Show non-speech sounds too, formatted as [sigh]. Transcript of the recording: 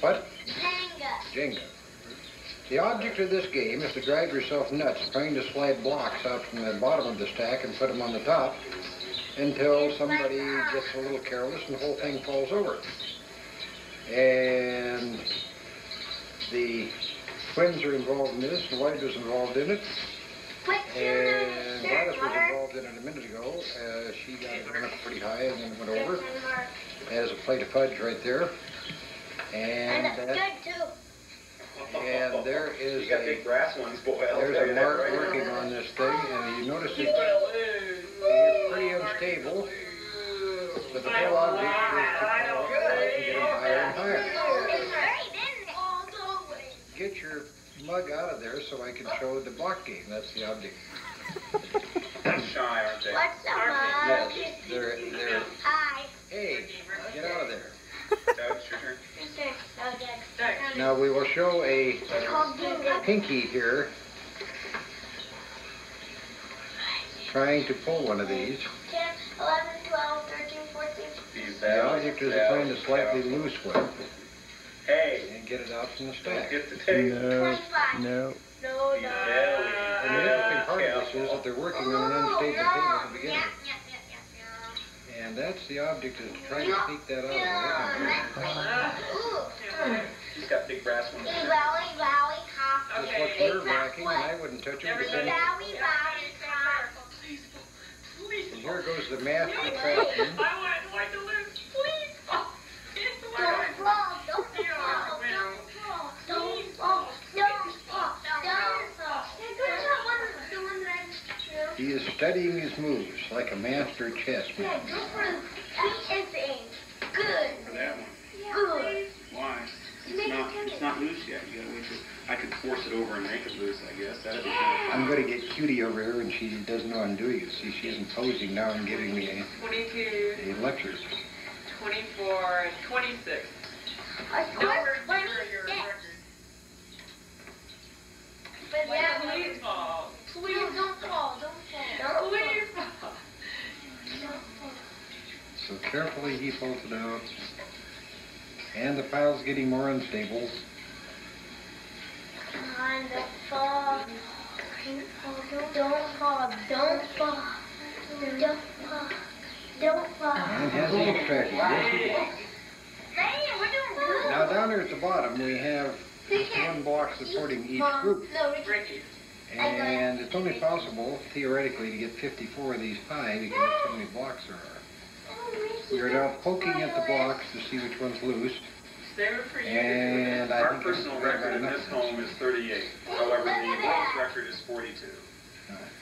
What? Jenga. Jenga. The object of this game is to drive yourself nuts trying to slide blocks out from the bottom of the stack and put them on the top until somebody gets a little careless and the whole thing falls over. And the twins are involved in this, and Lloyd was involved in it, and Gladys was involved in it a minute ago. Uh, she got it up pretty high and then went over. There's a plate of fudge right there. And And, that's good too. and there is You got a big brass ones, boy. I'll There's a you mark right now. working on this thing, and you notice it, it's pretty unstable, but the whole object is to fall and get higher and higher. It's right in there. All the way. Get your mug out of there so I can show the block game. That's the object. [laughs] Shy, aren't they? What's the mug? they're, they're, Hi. hey, get out of there. Doug, it's your turn. Mr. Doug. Now, we will show a It's called Jenga. pinky here trying to pull one of these. 10, 11, 12, 13, 14. These The bells, object is to find a slightly loose one Hey, and get it out from the stack. get the tape. No, 25. no. No, no. And the interesting part of this is that they're working on an unstable table at the beginning. Yeah, yeah, yeah, yeah, And that's the object is to try to sneak that out of yeah. Don't fall. Good job, one, the one that I drew. He is studying his moves like a master chessman. Yeah, go for the three is aim. Good, For that one. good. Why? It's not, it's not loose yet. You gotta wait till, I could force it over and make it loose, I guess. That'd be kind of I'm going to get Cutie over here and she doesn't know I'm doing it. See, she isn't posing now and giving me a, 22, a lecture. 24, and 26. Of No, course, we're when near he your sticks. record. But yeah, Please fall. please don't fall, don't fall. Don't Please fall. So carefully he pulls it out. And the pile's getting more unstable. On the fall. Don't fall, don't fall, don't fall, don't fall. And has the extractor. Yes, he did. Hey, we're doing good. Now down there at the bottom we have one block supporting each group. No, Ricky. Ricky. And it's only possible, theoretically, to get 54 of these high because that's how many blocks there are. Oh, we are now poking at the blocks to see which one's loose, Save it for and I Our personal record in this home is 38. However, the world's record is 42. Then what